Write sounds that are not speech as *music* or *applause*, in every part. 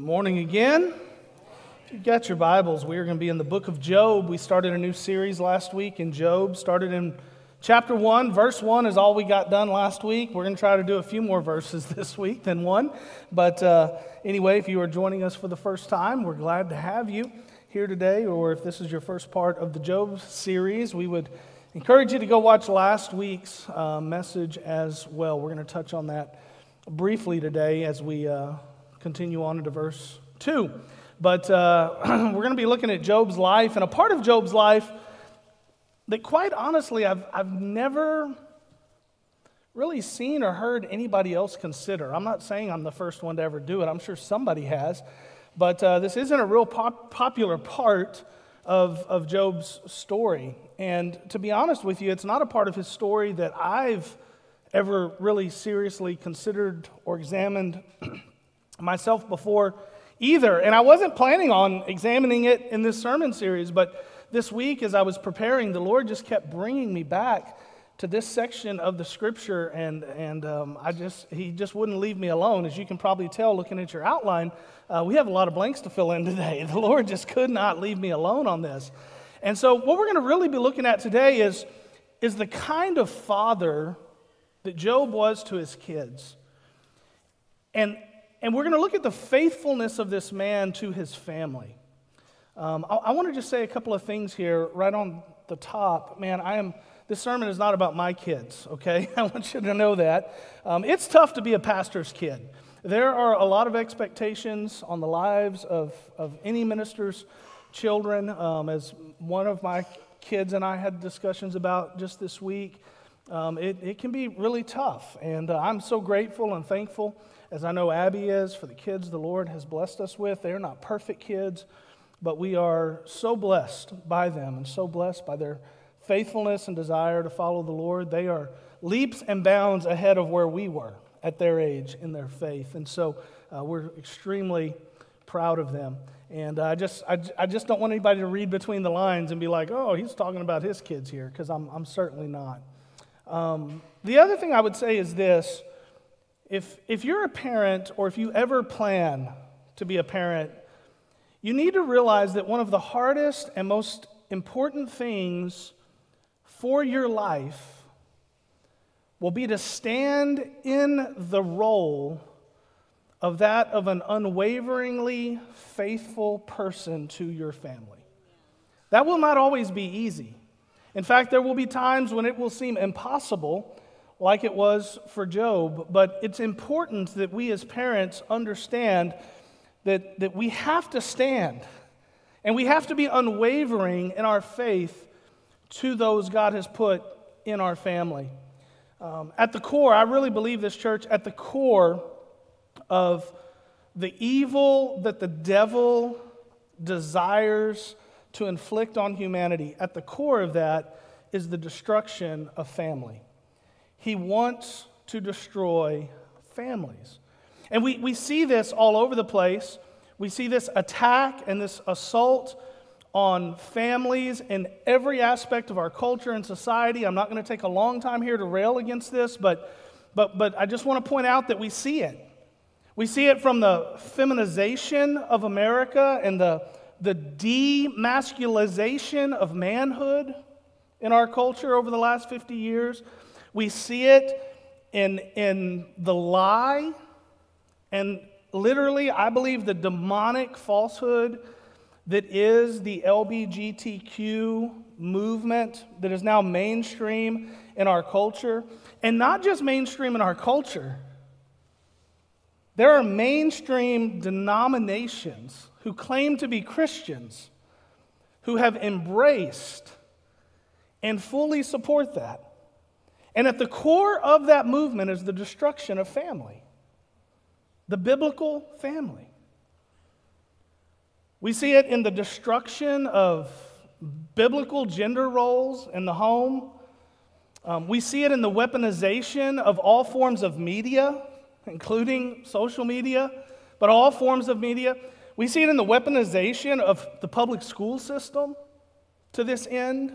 Good morning again. If you've got your Bibles, we are going to be in the book of Job. We started a new series last week in Job, started in chapter 1. Verse 1 is all we got done last week. We're going to try to do a few more verses *laughs* this week than one. But uh, anyway, if you are joining us for the first time, we're glad to have you here today. Or if this is your first part of the Job series, we would encourage you to go watch last week's uh, message as well. We're going to touch on that briefly today as we. Uh, continue on into verse 2. But uh, *clears throat* we're going to be looking at Job's life, and a part of Job's life that, quite honestly, I've, I've never really seen or heard anybody else consider. I'm not saying I'm the first one to ever do it, I'm sure somebody has. But uh, this isn't a real pop- popular part of, of Job's story. And to be honest with you, it's not a part of his story that I've ever really seriously considered or examined *clears throat* myself before either. And I wasn't planning on examining it in this sermon series, but this week as I was preparing, the Lord just kept bringing me back to this section of the scripture, and, and um, I just, he just wouldn't leave me alone. As you can probably tell looking at your outline, uh, we have a lot of blanks to fill in *laughs* today. The Lord just could not leave me alone on this. And so, what we're going to really be looking at today is, is the kind of father that Job was to his kids. And, and we're going to look at the faithfulness of this man to his family. Um, I, I want to just say a couple of things here right on the top. Man, I am. This sermon is not about my kids, okay? *laughs* I want you to know that. Um, it's tough to be a pastor's kid. There are a lot of expectations on the lives of, of any minister's children. Um, as one of my kids and I had discussions about just this week, um, it, it can be really tough. And uh, I'm so grateful and thankful as I know Abby is, for the kids the Lord has blessed us with. They're not perfect kids, but we are so blessed by them and so blessed by their faithfulness and desire to follow the Lord. They are leaps and bounds ahead of where we were at their age in their faith. And so uh, we're extremely proud of them. And I just, I, I just don't want anybody to read between the lines and be like, oh, he's talking about his kids here, because I'm, I'm certainly not. Um, the other thing I would say is this if, if you're a parent or if you ever plan to be a parent, you need to realize that one of the hardest and most important things for your life will be to stand in the role of that of an unwaveringly faithful person to your family. That will not always be easy. In fact, there will be times when it will seem impossible like it was for Job, but it's important that we as parents understand that, that we have to stand and we have to be unwavering in our faith to those God has put in our family. Um, at the core, I really believe this church, at the core of the evil that the devil desires to inflict on humanity, at the core of that is the destruction of family. He wants to destroy families. And we, we see this all over the place. We see this attack and this assault on families in every aspect of our culture and society. I'm not going to take a long time here to rail against this, but, but, but I just want to point out that we see it. We see it from the feminization of America and the, the demasculization of manhood in our culture over the last 50 years. We see it in, in the lie and literally, I believe, the demonic falsehood that is the LBGTQ movement that is now mainstream in our culture. And not just mainstream in our culture, there are mainstream denominations who claim to be Christians who have embraced and fully support that. And at the core of that movement is the destruction of family, the biblical family. We see it in the destruction of biblical gender roles in the home. Um, we see it in the weaponization of all forms of media, including social media, but all forms of media. We see it in the weaponization of the public school system to this end.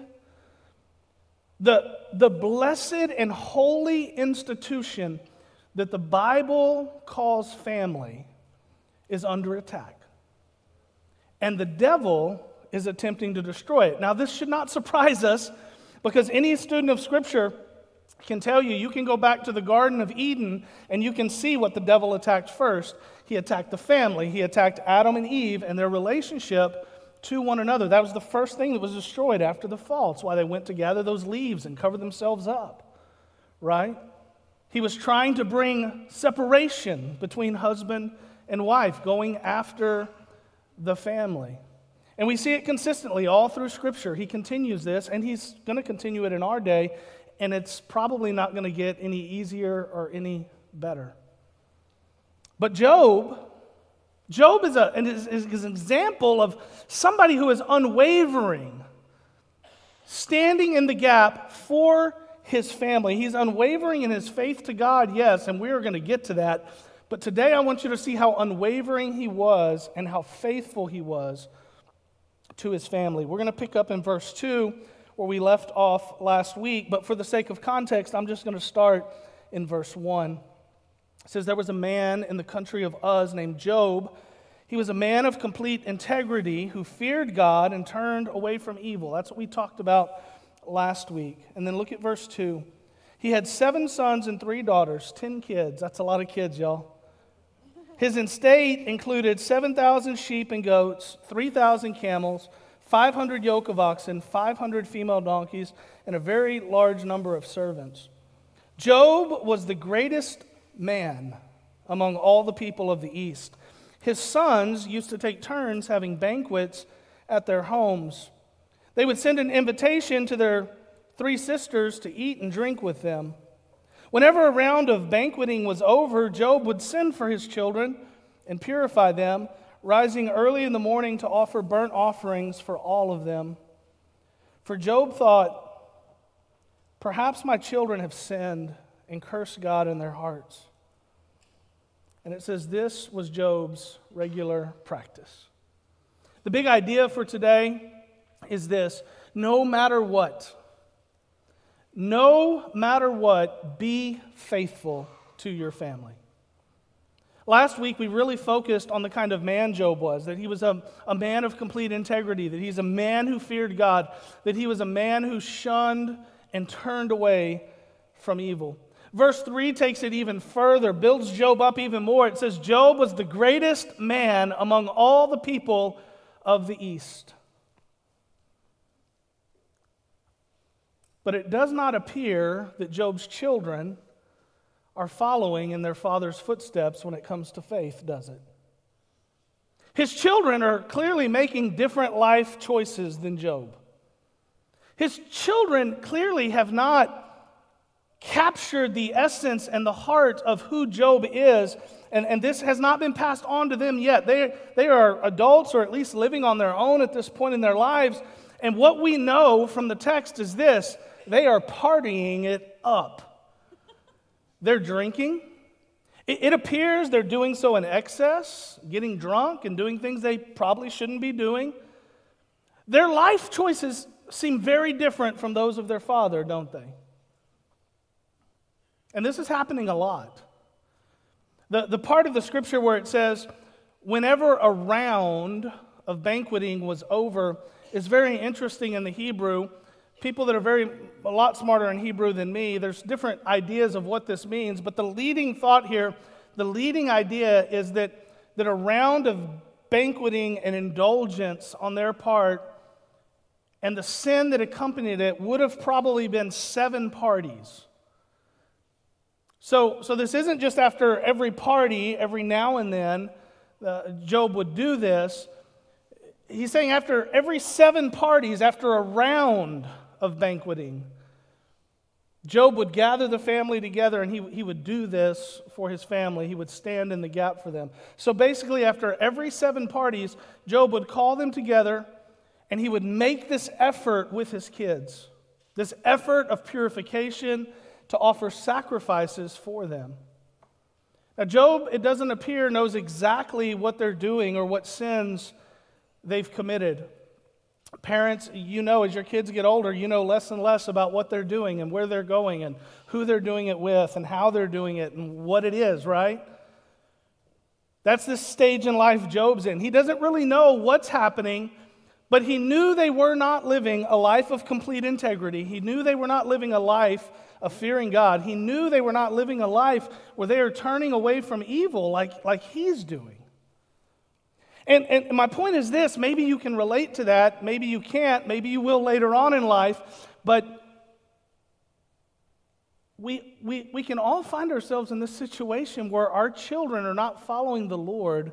The, the blessed and holy institution that the Bible calls family is under attack. And the devil is attempting to destroy it. Now, this should not surprise us because any student of Scripture can tell you you can go back to the Garden of Eden and you can see what the devil attacked first. He attacked the family, he attacked Adam and Eve and their relationship to one another. That was the first thing that was destroyed after the fall. It's why they went to gather those leaves and cover themselves up, right? He was trying to bring separation between husband and wife, going after the family. And we see it consistently all through Scripture. He continues this, and he's going to continue it in our day, and it's probably not going to get any easier or any better. But Job, Job is, a, is, is an example of somebody who is unwavering, standing in the gap for his family. He's unwavering in his faith to God, yes, and we're going to get to that. But today I want you to see how unwavering he was and how faithful he was to his family. We're going to pick up in verse 2 where we left off last week, but for the sake of context, I'm just going to start in verse 1. It says, There was a man in the country of Uz named Job. He was a man of complete integrity who feared God and turned away from evil. That's what we talked about last week. And then look at verse 2. He had seven sons and three daughters, 10 kids. That's a lot of kids, y'all. His estate included 7,000 sheep and goats, 3,000 camels, 500 yoke of oxen, 500 female donkeys, and a very large number of servants. Job was the greatest man among all the people of the East. His sons used to take turns having banquets at their homes. They would send an invitation to their three sisters to eat and drink with them. Whenever a round of banqueting was over, Job would send for his children and purify them, rising early in the morning to offer burnt offerings for all of them. For Job thought, Perhaps my children have sinned and curse God in their hearts. And it says this was Job's regular practice. The big idea for today is this no matter what, no matter what, be faithful to your family. Last week, we really focused on the kind of man Job was that he was a, a man of complete integrity, that he's a man who feared God, that he was a man who shunned and turned away from evil. Verse 3 takes it even further, builds Job up even more. It says, Job was the greatest man among all the people of the East. But it does not appear that Job's children are following in their father's footsteps when it comes to faith, does it? His children are clearly making different life choices than Job. His children clearly have not captured the essence and the heart of who Job is, and, and this has not been passed on to them yet. They, they are adults or at least living on their own at this point in their lives. And what we know from the text is this they are partying it up. They're drinking. It, it appears they're doing so in excess, getting drunk and doing things they probably shouldn't be doing. Their life choices seem very different from those of their father, don't they? And this is happening a lot. The, the part of the scripture where it says, whenever a round of banqueting was over, is very interesting in the Hebrew people that are very a lot smarter in Hebrew than me, there's different ideas of what this means, but the leading thought here, the leading idea is that, that a round of banqueting and indulgence on their part and the sin that accompanied it would have probably been seven parties. So, so this isn't just after every party, every now and then, uh, Job would do this. He's saying after every seven parties, after a round of banqueting. Job would gather the family together and he, he would do this for his family. He would stand in the gap for them. So basically, after every seven parties, Job would call them together and he would make this effort with his kids this effort of purification to offer sacrifices for them. Now, Job, it doesn't appear, knows exactly what they're doing or what sins they've committed. Parents, you know, as your kids get older, you know less and less about what they're doing and where they're going and who they're doing it with and how they're doing it and what it is, right? That's the stage in life Job's in. He doesn't really know what's happening, but he knew they were not living a life of complete integrity. He knew they were not living a life of fearing God. He knew they were not living a life where they are turning away from evil like, like he's doing. And, and my point is this maybe you can relate to that, maybe you can't, maybe you will later on in life, but we, we, we can all find ourselves in this situation where our children are not following the Lord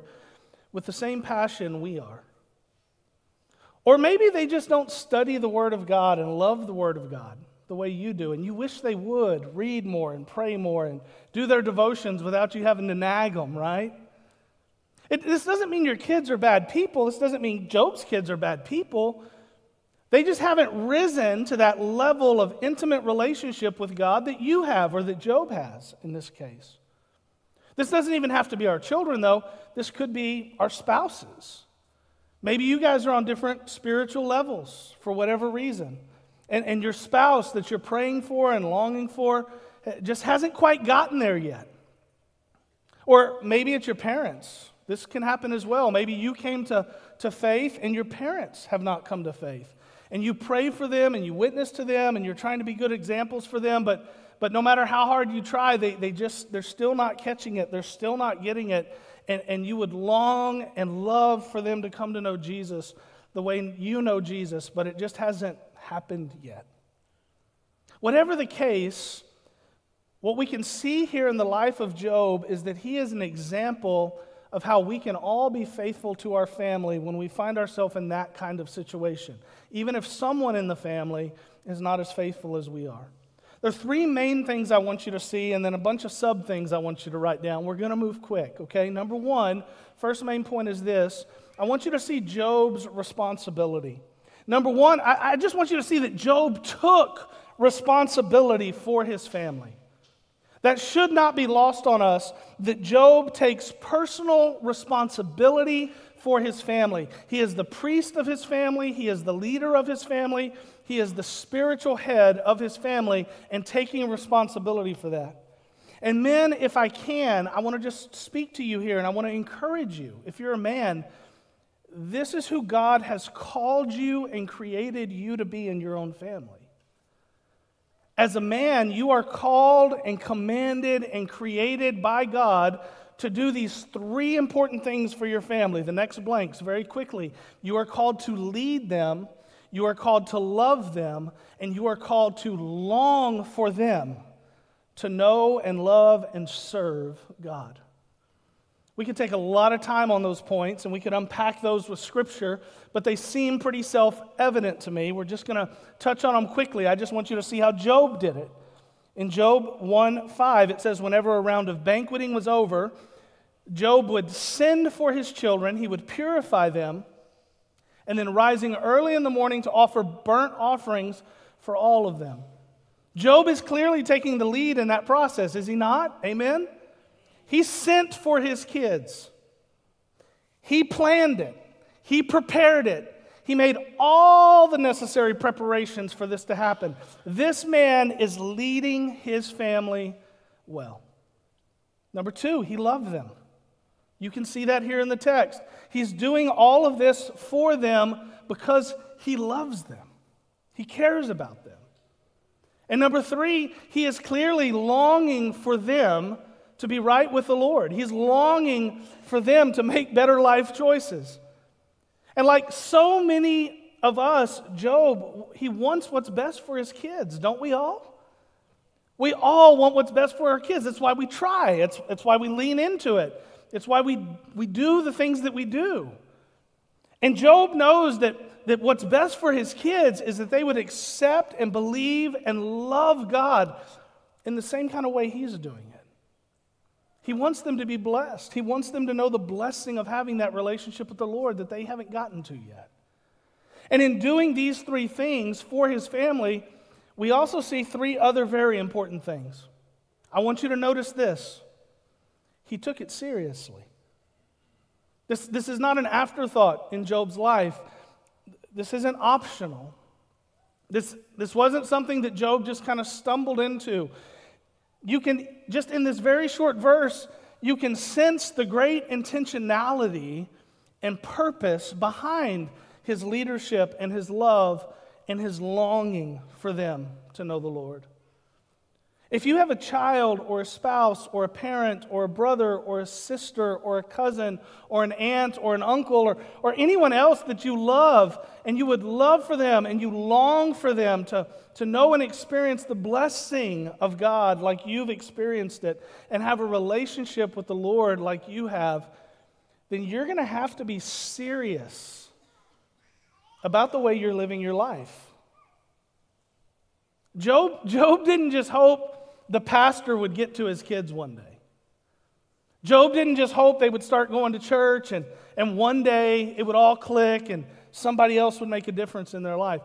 with the same passion we are. Or maybe they just don't study the Word of God and love the Word of God the way you do, and you wish they would read more and pray more and do their devotions without you having to nag them, right? It, this doesn't mean your kids are bad people. This doesn't mean Job's kids are bad people. They just haven't risen to that level of intimate relationship with God that you have or that Job has in this case. This doesn't even have to be our children, though. This could be our spouses. Maybe you guys are on different spiritual levels for whatever reason. And, and your spouse that you're praying for and longing for eh, just hasn't quite gotten there yet. Or maybe it's your parents. This can happen as well. Maybe you came to, to faith and your parents have not come to faith and you pray for them and you witness to them and you're trying to be good examples for them, but, but no matter how hard you try, they, they just, they're still not catching it. They're still not getting it. And, and you would long and love for them to come to know Jesus the way you know Jesus, but it just hasn't happened yet. Whatever the case, what we can see here in the life of Job is that he is an example of how we can all be faithful to our family when we find ourselves in that kind of situation, even if someone in the family is not as faithful as we are. There are three main things I want you to see, and then a bunch of sub things I want you to write down. We're going to move quick, okay? Number one, first main point is this I want you to see Job's responsibility. Number one, I, I just want you to see that Job took responsibility for his family. That should not be lost on us that Job takes personal responsibility for his family. He is the priest of his family, he is the leader of his family, he is the spiritual head of his family, and taking responsibility for that. And men, if I can, I want to just speak to you here and I want to encourage you. If you're a man, this is who God has called you and created you to be in your own family. As a man, you are called and commanded and created by God to do these three important things for your family. The next blanks, very quickly. You are called to lead them, you are called to love them, and you are called to long for them to know and love and serve God. We could take a lot of time on those points and we could unpack those with Scripture, but they seem pretty self evident to me. We're just going to touch on them quickly. I just want you to see how Job did it. In Job 1 5, it says, Whenever a round of banqueting was over, Job would send for his children, he would purify them, and then rising early in the morning to offer burnt offerings for all of them. Job is clearly taking the lead in that process, is he not? Amen? He sent for his kids. He planned it. He prepared it. He made all the necessary preparations for this to happen. This man is leading his family well. Number two, he loved them. You can see that here in the text. He's doing all of this for them because he loves them, he cares about them. And number three, he is clearly longing for them to be right with the Lord. He's longing for them to make better life choices. And like so many of us, Job, he wants what's best for his kids, don't we all? We all want what's best for our kids. That's why we try, it's, it's why we lean into it, it's why we, we do the things that we do. And Job knows that, that what's best for his kids is that they would accept and believe and love God in the same kind of way he's doing it. He wants them to be blessed. He wants them to know the blessing of having that relationship with the Lord that they haven't gotten to yet. And in doing these three things for his family, we also see three other very important things. I want you to notice this he took it seriously. This, this is not an afterthought in Job's life, this isn't optional. This, this wasn't something that Job just kind of stumbled into you can, just in this very short verse, you can sense the great intentionality and purpose behind his leadership and his love and his longing for them to know the Lord. If you have a child or a spouse or a parent or a brother or a sister or a cousin or an aunt or an uncle or, or anyone else that you love and you would love for them and you long for them to, to know and experience the blessing of God like you've experienced it and have a relationship with the Lord like you have, then you're going to have to be serious about the way you're living your life. Job, Job didn't just hope the pastor would get to his kids one day. Job didn't just hope they would start going to church and, and one day it would all click and somebody else would make a difference in their life.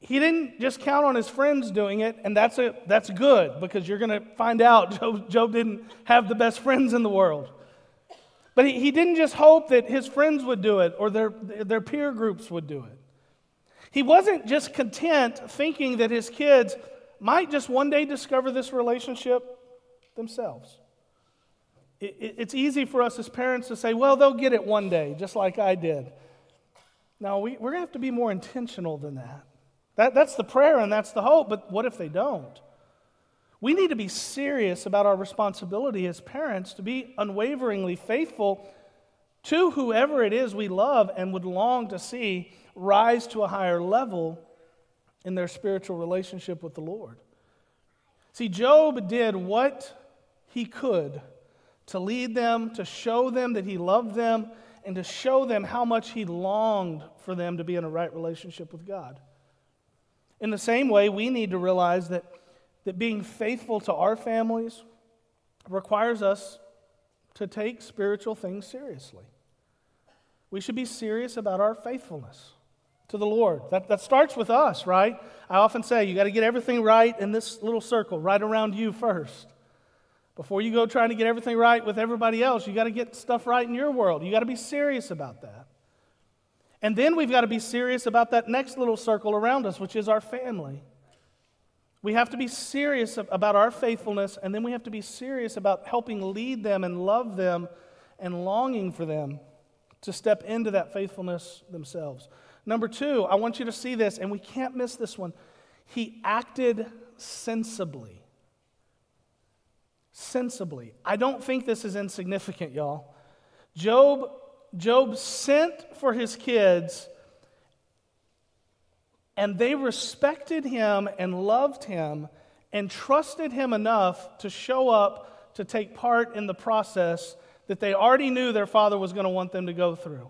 He didn't just count on his friends doing it, and that's, a, that's good because you're going to find out *laughs* Job, Job didn't have the best friends in the world. But he, he didn't just hope that his friends would do it or their, their peer groups would do it. He wasn't just content thinking that his kids might just one day discover this relationship themselves. It, it, it's easy for us as parents to say, well, they'll get it one day, just like I did. Now, we, we're going to have to be more intentional than that. that. That's the prayer and that's the hope, but what if they don't? We need to be serious about our responsibility as parents to be unwaveringly faithful to whoever it is we love and would long to see rise to a higher level in their spiritual relationship with the Lord. See, Job did what he could to lead them, to show them that he loved them, and to show them how much he longed for them to be in a right relationship with God. In the same way, we need to realize that, that being faithful to our families requires us to take spiritual things seriously. We should be serious about our faithfulness to the Lord. That, that starts with us, right? I often say you got to get everything right in this little circle, right around you first. Before you go trying to get everything right with everybody else, you got to get stuff right in your world. You got to be serious about that. And then we've got to be serious about that next little circle around us, which is our family. We have to be serious about our faithfulness, and then we have to be serious about helping lead them and love them and longing for them to step into that faithfulness themselves. Number two, I want you to see this, and we can't miss this one. He acted sensibly. Sensibly. I don't think this is insignificant, y'all. Job, Job sent for his kids, and they respected him and loved him and trusted him enough to show up to take part in the process that they already knew their father was going to want them to go through.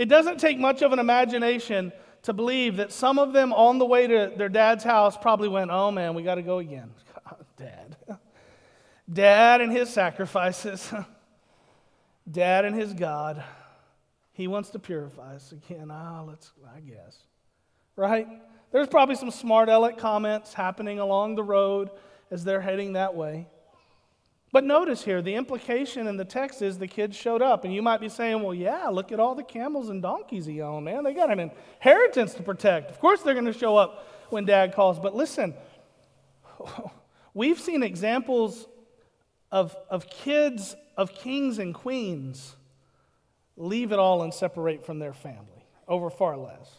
It doesn't take much of an imagination to believe that some of them on the way to their dad's house probably went, Oh man, we got to go again. *laughs* Dad. *laughs* Dad and his sacrifices. *laughs* Dad and his God. He wants to purify us again. Ah, let's, I guess. Right? There's probably some smart aleck comments happening along the road as they're heading that way. But notice here, the implication in the text is the kids showed up. And you might be saying, well, yeah, look at all the camels and donkeys he owned, man. They got an inheritance to protect. Of course, they're going to show up when dad calls. But listen, *laughs* we've seen examples of, of kids of kings and queens leave it all and separate from their family over far less.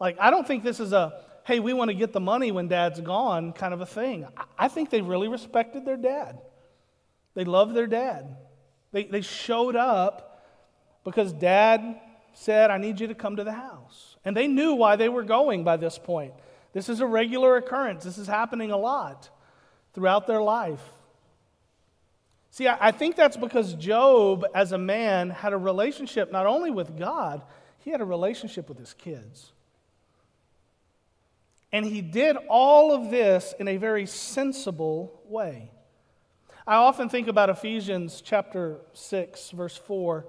Like, I don't think this is a, hey, we want to get the money when dad's gone kind of a thing. I think they really respected their dad. They loved their dad. They, they showed up because dad said, I need you to come to the house. And they knew why they were going by this point. This is a regular occurrence, this is happening a lot throughout their life. See, I, I think that's because Job, as a man, had a relationship not only with God, he had a relationship with his kids. And he did all of this in a very sensible way. I often think about Ephesians chapter 6, verse 4,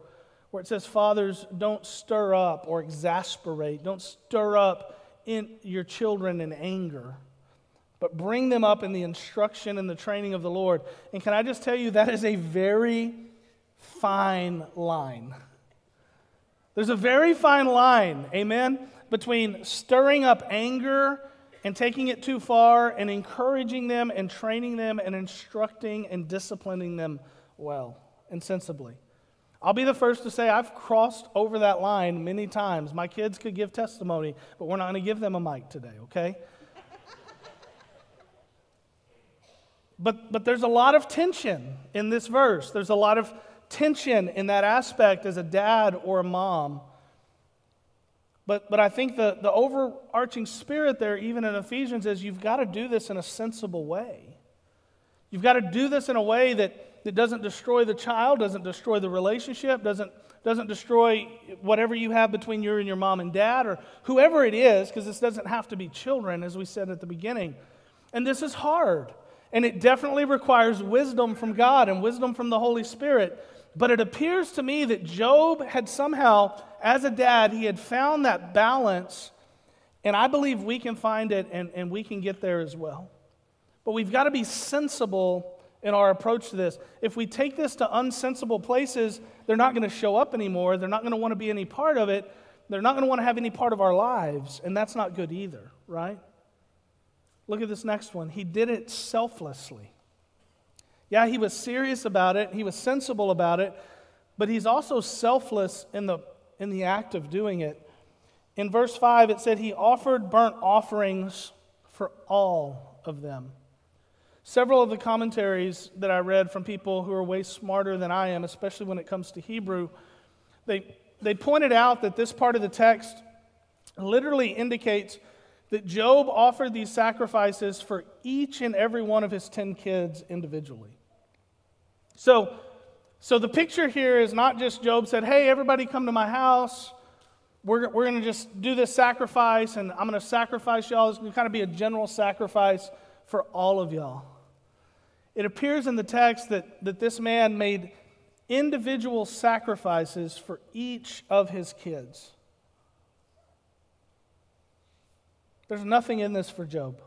where it says, Fathers, don't stir up or exasperate, don't stir up in your children in anger, but bring them up in the instruction and the training of the Lord. And can I just tell you, that is a very fine line. There's a very fine line, amen, between stirring up anger and taking it too far and encouraging them and training them and instructing and disciplining them well. and sensibly. I'll be the first to say I've crossed over that line many times. My kids could give testimony, but we're not going to give them a mic today, okay? *laughs* but, but there's a lot of tension in this verse. There's a lot of tension in that aspect as a dad or a mom. But, but I think the, the overarching spirit there, even in Ephesians, is you've got to do this in a sensible way. You've got to do this in a way that, that doesn't destroy the child, doesn't destroy the relationship, doesn't, doesn't destroy whatever you have between you and your mom and dad, or whoever it is, because this doesn't have to be children, as we said at the beginning. And this is hard. And it definitely requires wisdom from God and wisdom from the Holy Spirit but it appears to me that Job had somehow, as a dad, he had found that balance. And I believe we can find it and, and we can get there as well. But we've got to be sensible in our approach to this. If we take this to unsensible places, they're not going to show up anymore. They're not going to want to be any part of it. They're not going to want to have any part of our lives. And that's not good either, right? Look at this next one. He did it selflessly. Yeah, he was serious about it, he was sensible about it, but he's also selfless in the, in the act of doing it. In verse 5, it said he offered burnt offerings for all of them. Several of the commentaries that I read from people who are way smarter than I am, especially when it comes to Hebrew, they, they pointed out that this part of the text literally indicates that Job offered these sacrifices for each and every one of his 10 kids individually. So, so the picture here is not just Job said, Hey, everybody come to my house. We're, we're going to just do this sacrifice, and I'm going to sacrifice y'all. It's going to kind of be a general sacrifice for all of y'all. It appears in the text that, that this man made individual sacrifices for each of his kids. There's nothing in this for Job.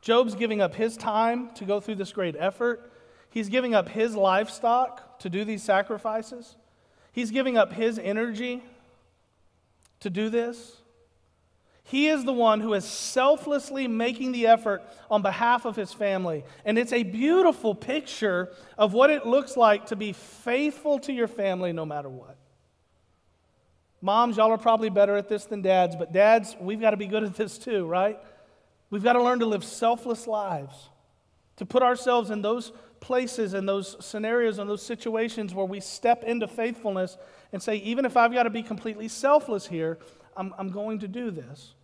Job's giving up his time to go through this great effort. He's giving up his livestock to do these sacrifices. He's giving up his energy to do this. He is the one who is selflessly making the effort on behalf of his family. And it's a beautiful picture of what it looks like to be faithful to your family no matter what. Moms, y'all are probably better at this than dads, but dads, we've got to be good at this too, right? We've got to learn to live selfless lives, to put ourselves in those places and those scenarios and those situations where we step into faithfulness and say, even if I've got to be completely selfless here, I'm, I'm going to do this.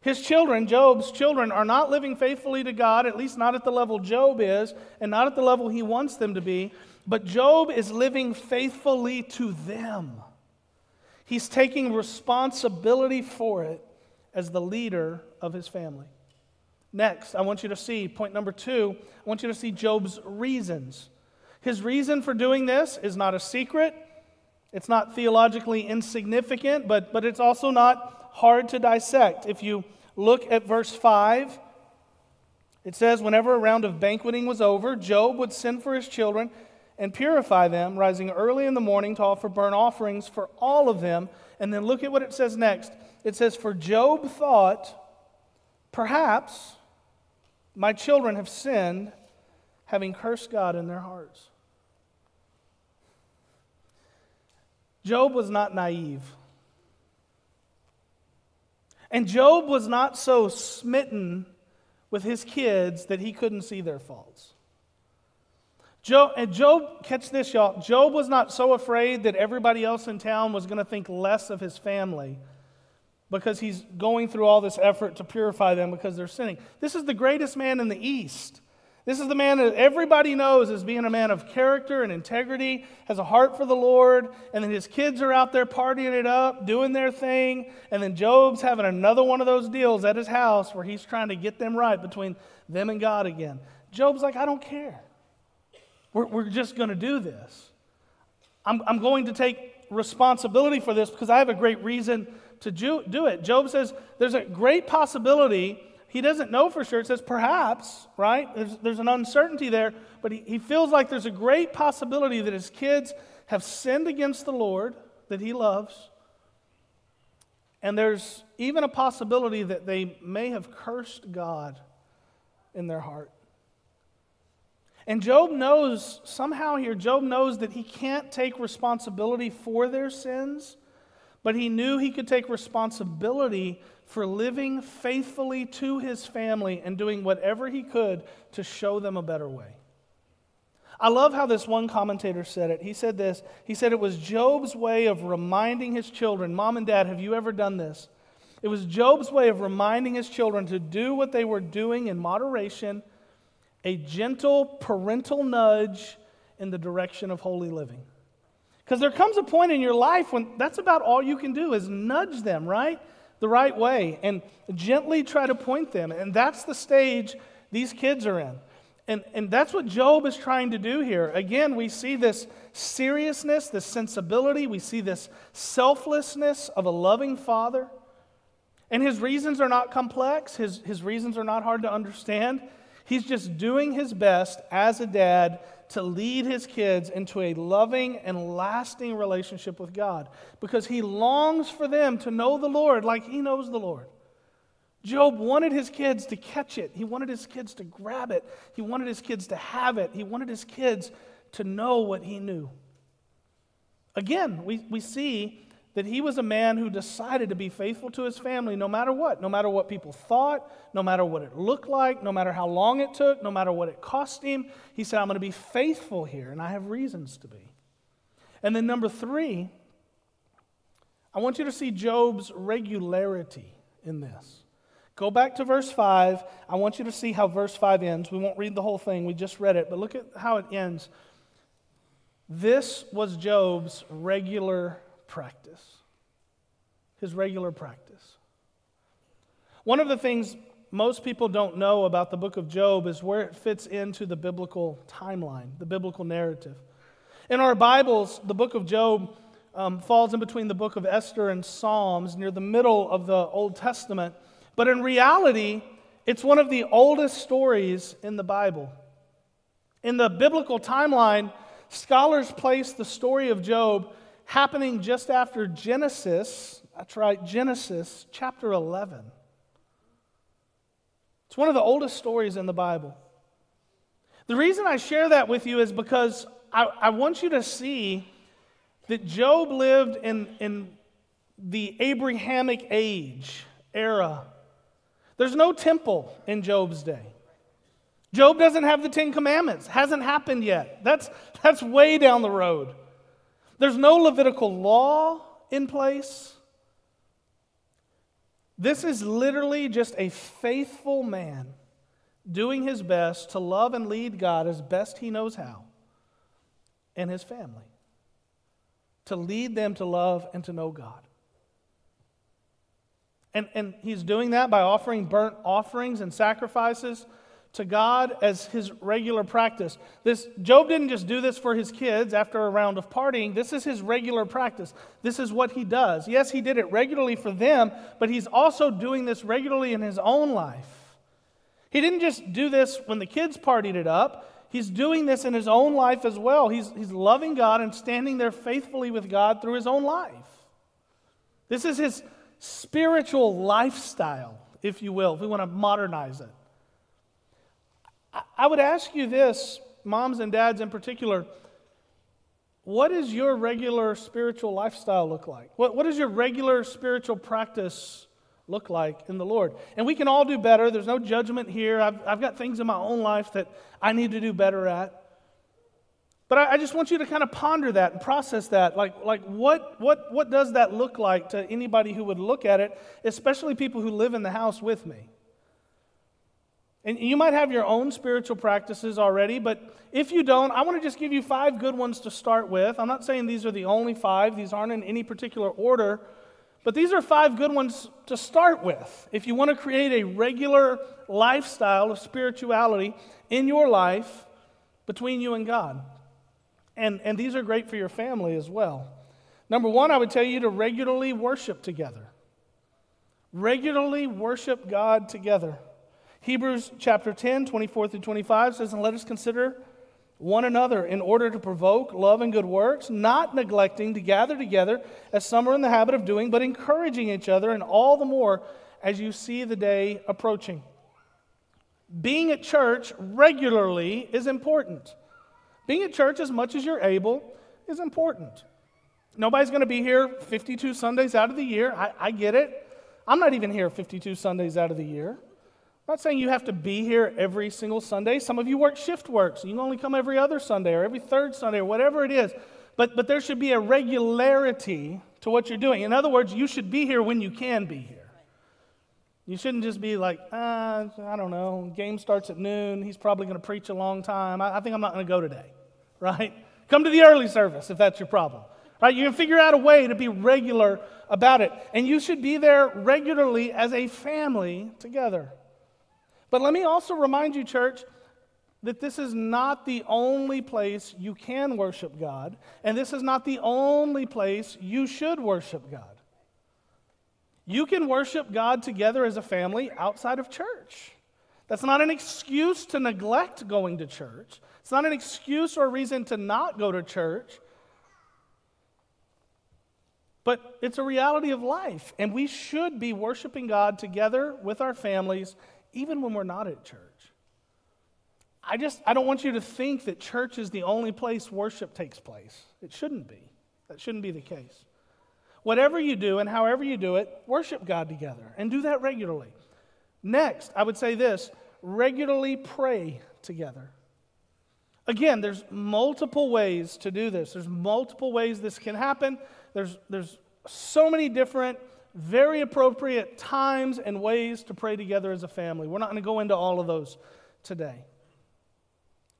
His children, Job's children, are not living faithfully to God, at least not at the level Job is, and not at the level he wants them to be. But Job is living faithfully to them. He's taking responsibility for it as the leader of his family. Next, I want you to see point number two, I want you to see Job's reasons. His reason for doing this is not a secret, it's not theologically insignificant, but, but it's also not hard to dissect. If you look at verse 5, it says, Whenever a round of banqueting was over, Job would send for his children and purify them, rising early in the morning to offer burnt offerings for all of them. And then look at what it says next. It says, For Job thought, perhaps my children have sinned, having cursed God in their hearts. Job was not naive. And Job was not so smitten with his kids that he couldn't see their faults. Job, and Job, catch this, y'all. Job was not so afraid that everybody else in town was going to think less of his family because he's going through all this effort to purify them because they're sinning. This is the greatest man in the East. This is the man that everybody knows as being a man of character and integrity, has a heart for the Lord, and then his kids are out there partying it up, doing their thing, and then Job's having another one of those deals at his house where he's trying to get them right between them and God again. Job's like, I don't care. We're, we're just going to do this. I'm, I'm going to take responsibility for this because I have a great reason to do it. Job says there's a great possibility. He doesn't know for sure. It says perhaps, right? There's, there's an uncertainty there, but he, he feels like there's a great possibility that his kids have sinned against the Lord that he loves. And there's even a possibility that they may have cursed God in their heart. And Job knows, somehow here, Job knows that he can't take responsibility for their sins, but he knew he could take responsibility for living faithfully to his family and doing whatever he could to show them a better way. I love how this one commentator said it. He said this He said it was Job's way of reminding his children, Mom and Dad, have you ever done this? It was Job's way of reminding his children to do what they were doing in moderation, a gentle parental nudge in the direction of holy living. Because there comes a point in your life when that's about all you can do is nudge them, right? The right way and gently try to point them. And that's the stage these kids are in. And, and that's what Job is trying to do here. Again, we see this seriousness, this sensibility, we see this selflessness of a loving father. And his reasons are not complex, his, his reasons are not hard to understand. He's just doing his best as a dad to lead his kids into a loving and lasting relationship with God because he longs for them to know the Lord like he knows the Lord. Job wanted his kids to catch it. He wanted his kids to grab it. He wanted his kids to have it. He wanted his kids to know what he knew. Again, we, we see that he was a man who decided to be faithful to his family no matter what, no matter what people thought, no matter what it looked like, no matter how long it took, no matter what it cost him. He said, I'm going to be faithful here, and I have reasons to be. And then, number three, I want you to see Job's regularity in this. Go back to verse 5. I want you to see how verse 5 ends. We won't read the whole thing, we just read it, but look at how it ends. This was Job's regular practice. His regular practice. One of the things most people don't know about the book of Job is where it fits into the biblical timeline, the biblical narrative. In our Bibles, the book of Job um, falls in between the book of Esther and Psalms near the middle of the Old Testament. But in reality, it's one of the oldest stories in the Bible. In the biblical timeline, scholars place the story of Job happening just after Genesis. That's right, Genesis chapter 11. It's one of the oldest stories in the Bible. The reason I share that with you is because I, I want you to see that Job lived in, in the Abrahamic age, era. There's no temple in Job's day. Job doesn't have the Ten Commandments. Hasn't happened yet. That's, that's way down the road. There's no Levitical law in place. This is literally just a faithful man doing his best to love and lead God as best he knows how and his family, to lead them to love and to know God. And, and he's doing that by offering burnt offerings and sacrifices to God as his regular practice. This Job didn't just do this for his kids after a round of partying. This is his regular practice. This is what he does. Yes, he did it regularly for them, but he's also doing this regularly in his own life. He didn't just do this when the kids partied it up. He's doing this in his own life as well. He's, he's loving God and standing there faithfully with God through his own life. This is his spiritual lifestyle, if you will, if we want to modernize it. I would ask you this, moms and dads in particular, what does your regular spiritual lifestyle look like? What, what does your regular spiritual practice look like in the Lord? And we can all do better. There's no judgment here. I've, I've got things in my own life that I need to do better at. But I, I just want you to kind of ponder that and process that. Like, like what, what, what does that look like to anybody who would look at it, especially people who live in the house with me? And you might have your own spiritual practices already, but if you don't, I want to just give you five good ones to start with. I'm not saying these are the only five, these aren't in any particular order, but these are five good ones to start with. If you want to create a regular lifestyle of spirituality in your life between you and God. And, and these are great for your family as well. Number one, I would tell you to regularly worship together. Regularly worship God together. Hebrews chapter 10, 24 through 25 says, And let us consider one another in order to provoke love and good works, not neglecting to gather together as some are in the habit of doing, but encouraging each other, and all the more as you see the day approaching. being at church regularly is important. Being at church as much as you're able is important. Nobody's going to be here 52 Sundays out of the year. I, I, get it. I'm not even here 52 Sundays out of the year. I'm not saying you have to be here every single Sunday. Some of you work shift work, so you can only come every other Sunday or every third Sunday or whatever it is. But, but there should be a regularity to what you're doing. In other words, you should be here when you can be here. You shouldn't just be like, ah, I don't know, game starts at noon. He's probably going to preach a long time. I, I think I'm not going to go today, *laughs* right? Come to the early service if that's your problem. Right? You can figure out a way to be regular about it. And you should be there regularly as a family together. But let me also remind you, church, that this is not the only place you can worship God, and this is not the only place you should worship God. You can worship God together as a family outside of church. That's not an excuse to neglect going to church. It's not an excuse or a reason to not go to church. But it's a reality of life, and we should be worshiping God together with our families, even when we're not at church. I just I don't want you to think that church is the only place worship takes place. It shouldn't be. That shouldn't be the case. Whatever you do and however you do it, worship God together and do that regularly. Next, I would say this regularly pray together. Again, there's multiple ways to do this. There's multiple ways this can happen. There's, there's so many different, very appropriate times and ways to pray together as a family. We're not going to go into all of those today.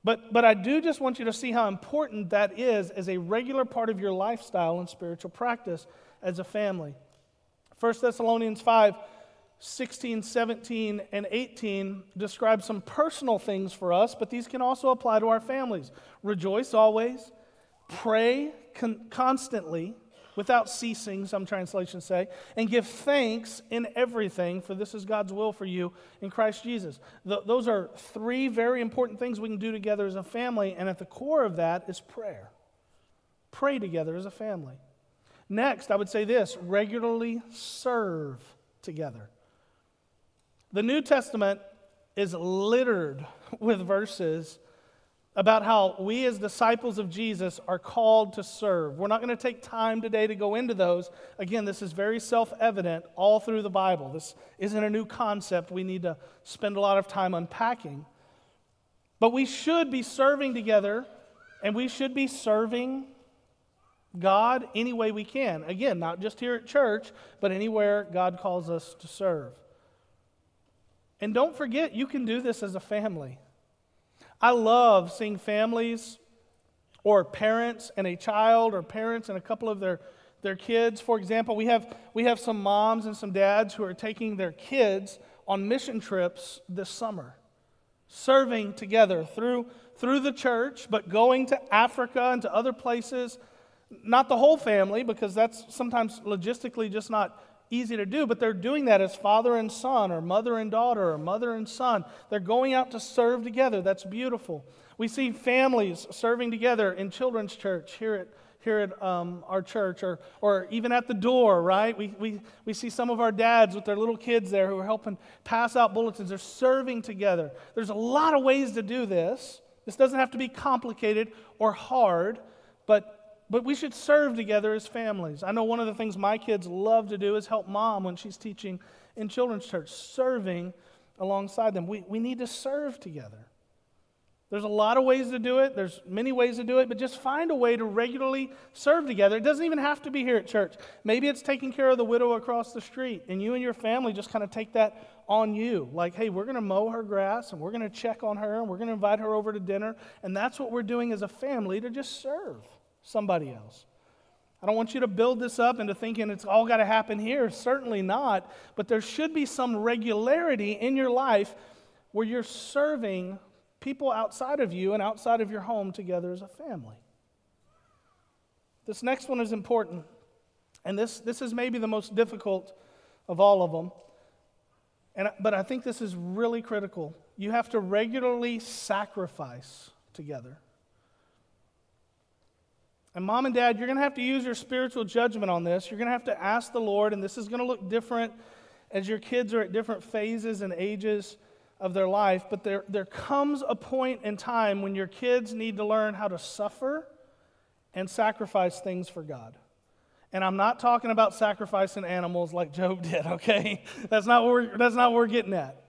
But, but I do just want you to see how important that is as a regular part of your lifestyle and spiritual practice as a family. 1 Thessalonians 5 16, 17, and 18 describe some personal things for us, but these can also apply to our families. Rejoice always, pray con- constantly, without ceasing, some translations say, and give thanks in everything, for this is God's will for you in Christ Jesus. Th- those are three very important things we can do together as a family, and at the core of that is prayer. Pray together as a family. Next, I would say this regularly serve together. The New Testament is littered *laughs* with verses about how we, as disciples of Jesus, are called to serve. We're not going to take time today to go into those. Again, this is very self evident all through the Bible. This isn't a new concept we need to spend a lot of time unpacking. But we should be serving together, and we should be serving God any way we can. Again, not just here at church, but anywhere God calls us to serve. And don't forget, you can do this as a family. I love seeing families or parents and a child or parents and a couple of their, their kids. For example, we have, we have some moms and some dads who are taking their kids on mission trips this summer, serving together through, through the church, but going to Africa and to other places. Not the whole family, because that's sometimes logistically just not easy to do, but they're doing that as father and son, or mother and daughter, or mother and son. They're going out to serve together. That's beautiful. We see families serving together in children's church here at, here at um, our church, or, or even at the door, right? We, we, we see some of our dads with their little kids there who are helping pass out bulletins. They're serving together. There's a lot of ways to do this. This doesn't have to be complicated or hard, but but we should serve together as families. I know one of the things my kids love to do is help mom when she's teaching in children's church, serving alongside them. We, we need to serve together. There's a lot of ways to do it. There's many ways to do it, but just find a way to regularly serve together. It doesn't even have to be here at church. Maybe it's taking care of the widow across the street, and you and your family just kind of take that on you. Like, hey, we're going to mow her grass, and we're going to check on her, and we're going to invite her over to dinner. And that's what we're doing as a family to just serve somebody else. I don't want you to build this up into thinking it's all got to happen here. Certainly not. But there should be some regularity in your life where you're serving people outside of you and outside of your home together as a family. This next one is important. And this, this is maybe the most difficult of all of them. And, but I think this is really critical. You have to regularly sacrifice together. And mom and dad, you're going to have to use your spiritual judgment on this. You're going to have to ask the Lord, and this is going to look different as your kids are at different phases and ages of their life, but there, there comes a point in time when your kids need to learn how to suffer and sacrifice things for God. And I'm not talking about sacrificing animals like Job *laughs* did, okay? That's not what we're, that's not what we're getting at.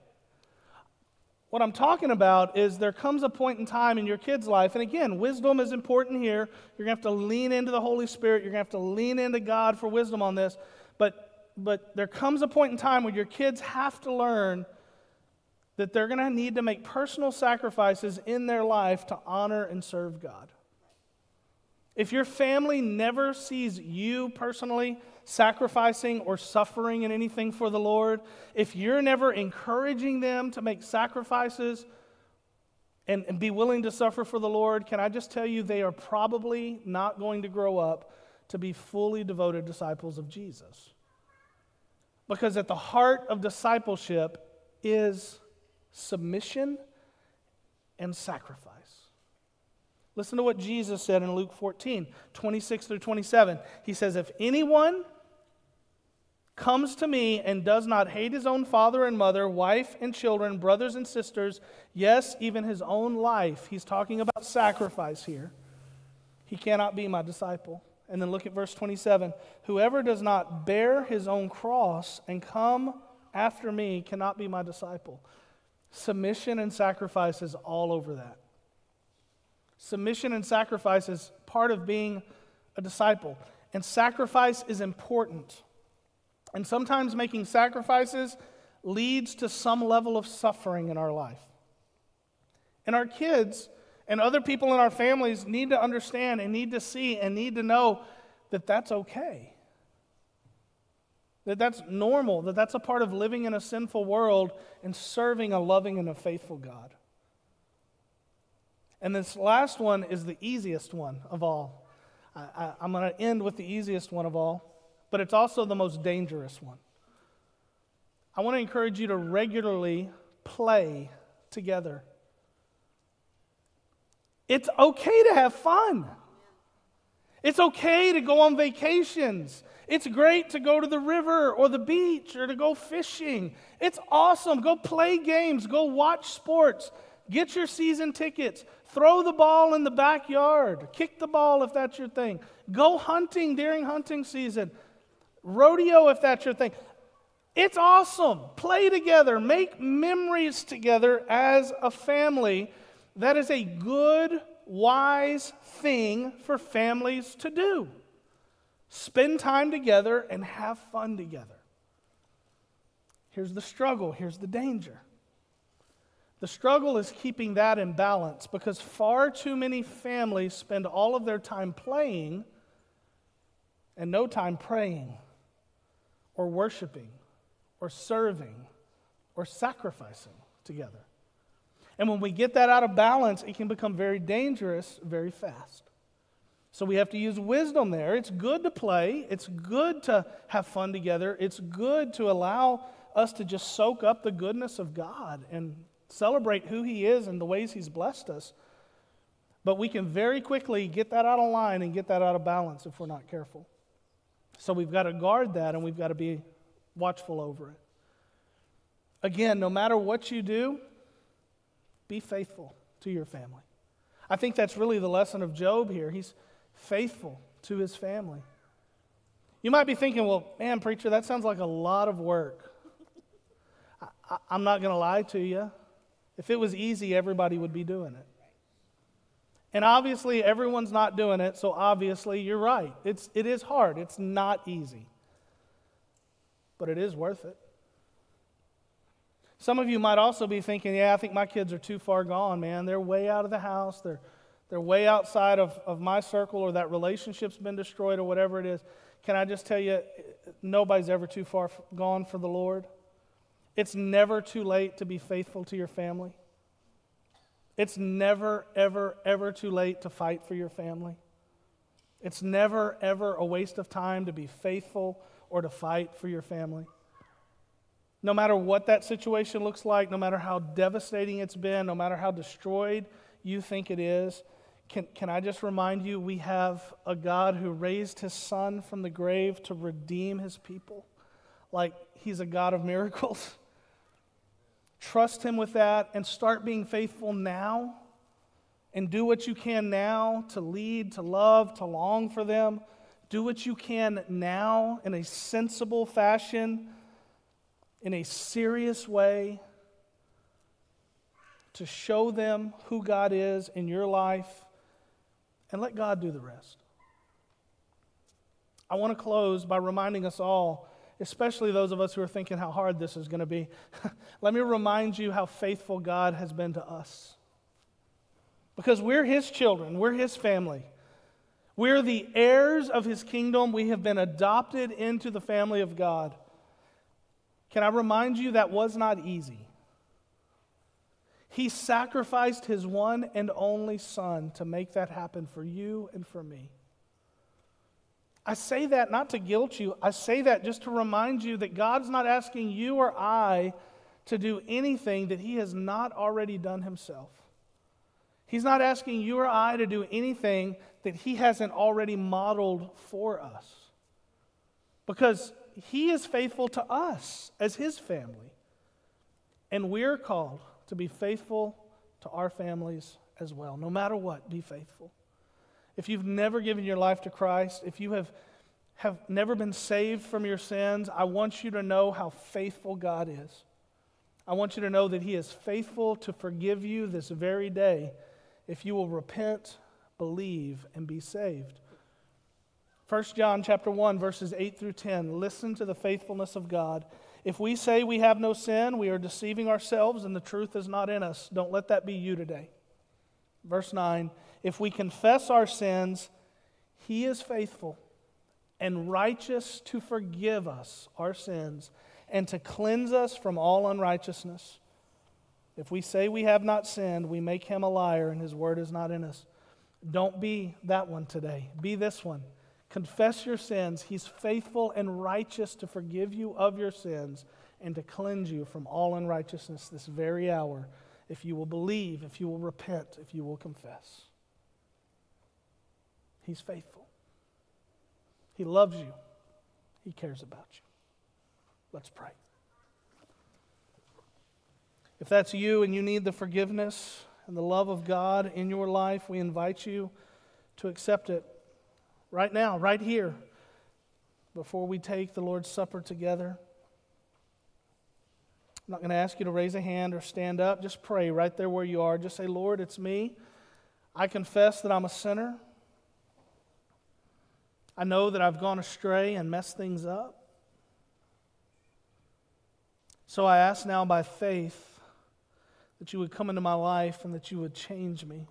What I'm talking about is there comes a point in time in your kid's life, and again, wisdom is important here. You're going to have to lean into the Holy Spirit. You're going to have to lean into God for wisdom on this. But, but there comes a point in time where your kids have to learn that they're going to need to make personal sacrifices in their life to honor and serve God. If your family never sees you personally sacrificing or suffering in anything for the Lord, if you're never encouraging them to make sacrifices and, and, be willing to suffer for the Lord, can I just tell you they are probably not going to grow up to be fully devoted disciples of Jesus? Because at the heart of discipleship is submission and sacrifice. Listen to what Jesus said in Luke 14, 26 through 27. He says, If anyone comes to me and does not hate his own father and mother, wife and children, brothers and sisters, yes, even his own life, he's talking about sacrifice here, he cannot be my disciple. And then look at verse 27 Whoever does not bear his own cross and come after me cannot be my disciple. Submission and sacrifice is all over that. Submission and sacrifice is part of being a disciple. And sacrifice is important. And sometimes making sacrifices leads to some level of suffering in our life. And our kids and other people in our families need to understand and need to see and need to know that that's okay. That that's normal, that that's a part of living in a sinful world and serving a loving and a faithful God. And this last one is the easiest one of all. I, am going to end with the easiest one of all, but it's also the most dangerous one. I want to encourage you to regularly play together. It's okay to have fun. It's okay to go on vacations. It's great to go to the river or the beach or to go fishing. It's awesome. Go play games, go watch sports, get your season tickets, Throw the ball in the backyard. Kick the ball if that's your thing. Go hunting during hunting season. Rodeo if that's your thing. It's awesome. Play together. Make memories together as a family. That is a good, wise thing for families to do. Spend time together and have fun together. Here's the struggle, here's the danger. The struggle is keeping that in balance because far too many families spend all of their time playing and no time praying or worshiping or serving or sacrificing together. And when we get that out of balance, it can become very dangerous very fast. So we have to use wisdom there. It's good to play, it's good to have fun together, it's good to allow us to just soak up the goodness of God and celebrate who He is and the ways He's blessed us. But we can very quickly get that out of line and get that out of balance if we're not careful. So we've got to guard that and we've got to be watchful over it. Again, no matter what you do, be faithful to your family. I think that's really the lesson of Job here. He's faithful to his family. You might be thinking, well, man, preacher, that sounds like a lot of work. I, am not going to lie to you. If it was easy, everybody would be doing it. And obviously, everyone's not doing it, so obviously, you're right. It's, it is hard, it's not easy. But it is worth it. Some of you might also be thinking, yeah, I think my kids are too far gone, man. They're way out of the house. They're, they're way outside of, of my circle, or that relationship's been destroyed, or whatever it is. Can I just tell you, nobody's ever too far gone for the Lord. It's never too late to be faithful to your family. It's never, ever, ever too late to fight for your family. It's never, ever a waste of time to be faithful or to fight for your family. No matter what that situation looks like, no matter how devastating it's been, no matter how destroyed you think it is, can, can I just remind you we have a God who raised his son from the grave to redeem his people? Like he's a God of miracles. *laughs* Trust Him with that and start being faithful now and do what you can now to lead, to love, to long for them. Do what you can now in a sensible fashion, in a serious way, to show them who God is in your life, and let God do the rest. I want to close by reminding us all, especially those of us who are thinking how hard this is going to be. *laughs* let me remind you how faithful God has been to us. Because we're His children, we're His family. We're the heirs of His kingdom. We have been adopted into the family of God. Can I remind you that was not easy? He sacrificed His one and only Son to make that happen for you and for me. I say that not to guilt you, I say that just to remind you that God's not asking you or I to do anything that He has not already done Himself. He's not asking you or I to do anything that He hasn't already modeled for us. Because He is faithful to us as His family. And we're called to be faithful to our families as well. No matter what, be faithful. If you've never given your life to Christ, if you have, have never been saved from your sins, I want you to know how faithful God is. I want you to know that He is faithful to forgive you this very day if you will repent, believe, and be saved. 1 John chapter 1 verses 8 through 10 listen to the faithfulness of God. If we say we have no sin, we are deceiving ourselves and the truth is not in us. Don't let that be you today. Verse 9 If we confess our sins, he is faithful and righteous to forgive us our sins and to cleanse us from all unrighteousness. If we say we have not sinned, we make him a liar and his word is not in us. Don't be that one today. Be this one. Confess your sins. He's faithful and righteous to forgive you of your sins and to cleanse you from all unrighteousness this very hour if you will believe, if you will repent, if you will confess. He's faithful. He loves you. He cares about you. Let's pray. If that's you and you need the forgiveness and the love of God in your life, we invite you to accept it right now, right here, before we take the Lord's Supper together. I'm not going to ask you to raise a hand or stand up. Just pray right there where you are. Just say, Lord, it's me. I confess that I'm a sinner. I know that I've gone astray and messed things up. So I ask now by faith that you would come into my life and that you would change me.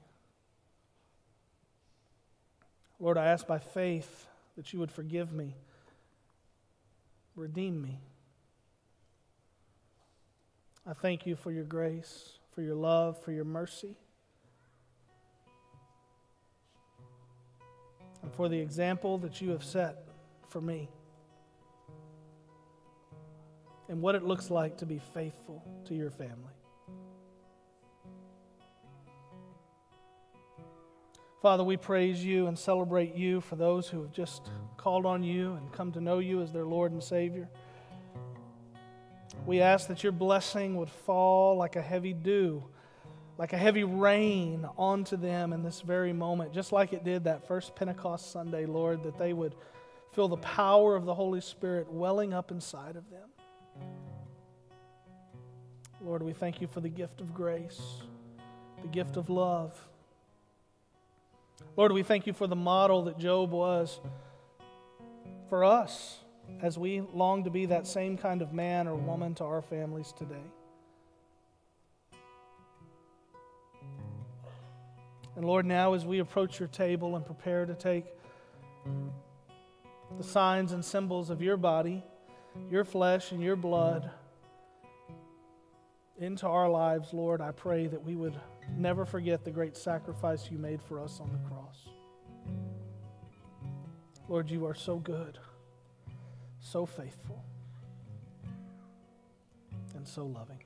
Lord, I ask by faith that you would forgive me, redeem me. I thank you for your grace, for your love, for your mercy, and for the example that you have set for me and what it looks like to be faithful to your family. Father, we praise you and celebrate you for those who have just called on you and come to know you as their Lord and Savior. We ask that your blessing would fall like a heavy dew, like a heavy rain onto them in this very moment, just like it did that first Pentecost Sunday, Lord, that they would feel the power of the Holy Spirit welling up inside of them. Lord, we thank you for the gift of grace, the gift of love Lord, we thank you for the model that Job was for us as we long to be that same kind of man or woman to our families today. And Lord, now as we approach your table and prepare to take the signs and symbols of your body, your flesh, and your blood into our lives, Lord, I pray that we would never forget the great sacrifice you made for us on the cross. Lord, you are so good, so faithful, and so loving.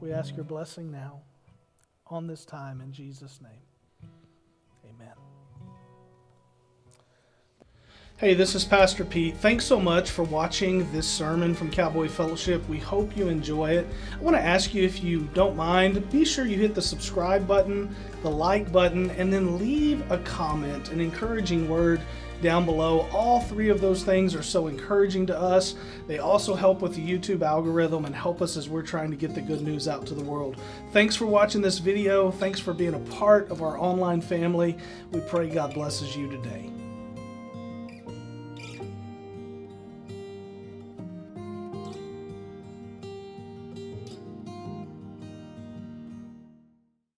We ask your blessing now on this time in Jesus' name. Amen. Hey, this is Pastor Pete. Thanks so much for watching this sermon from Cowboy Fellowship. We hope you enjoy it. I want to ask you if you don't mind, be sure you hit the subscribe button, the like button, and then leave a comment, an encouraging word down below. All three of those things are so encouraging to us. They also help with the YouTube algorithm and help us as we're trying to get the good news out to the world. Thanks for watching this video. Thanks for being a part of our online family. We pray God blesses you today.